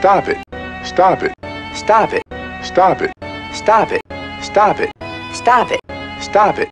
Stop it. Stop it. Stop it. Stop it. Stop it. Stop it. Stop it. Stop it.